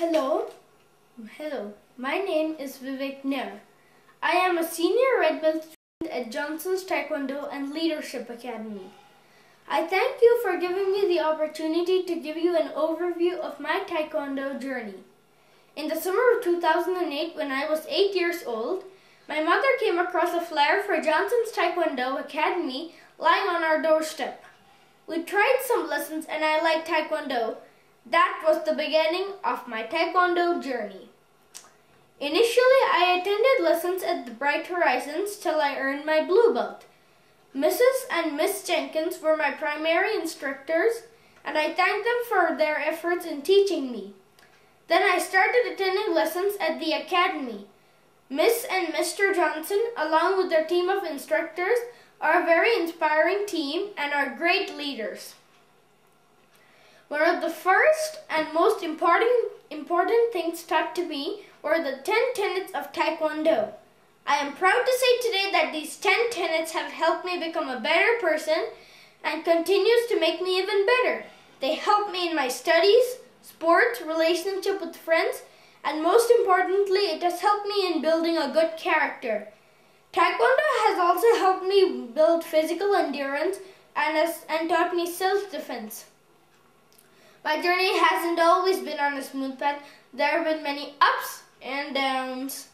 Hello. Oh, hello. My name is Vivek Nair. I am a senior red belt student at Johnson's Taekwondo and Leadership Academy. I thank you for giving me the opportunity to give you an overview of my Taekwondo journey. In the summer of 2008, when I was 8 years old, my mother came across a flyer for Johnson's Taekwondo Academy lying on our doorstep. We tried some lessons and I liked Taekwondo, that was the beginning of my Taekwondo journey. Initially, I attended lessons at the Bright Horizons till I earned my blue belt. Mrs. and Miss Jenkins were my primary instructors, and I thank them for their efforts in teaching me. Then I started attending lessons at the academy. Miss and Mr. Johnson, along with their team of instructors, are a very inspiring team and are great leaders. The first and most important, important things taught to me were the 10 tenets of Taekwondo. I am proud to say today that these 10 tenets have helped me become a better person and continues to make me even better. They help me in my studies, sports, relationship with friends, and most importantly, it has helped me in building a good character. Taekwondo has also helped me build physical endurance and, has, and taught me self-defense. My journey hasn't always been on a smooth path. There have been many ups and downs.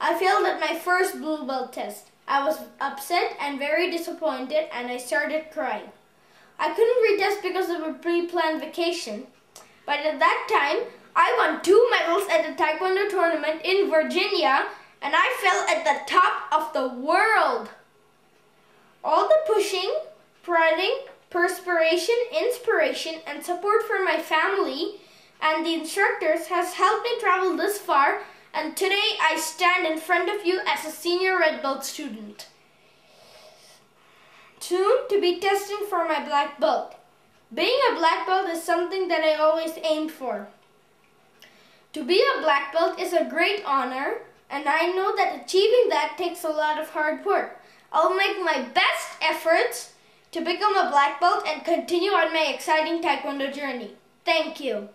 I failed at my first blue belt test. I was upset and very disappointed and I started crying. I couldn't retest because of a pre-planned vacation. But at that time, I won two medals at the Taekwondo tournament in Virginia and I fell at the top of the world. All the pushing, prodding, perspiration, inspiration, and support from my family and the instructors has helped me travel this far and today I stand in front of you as a senior red belt student. Soon to be testing for my black belt. Being a black belt is something that I always aimed for. To be a black belt is a great honor and I know that achieving that takes a lot of hard work. I'll make my best efforts to become a black belt and continue on my exciting Taekwondo journey. Thank you.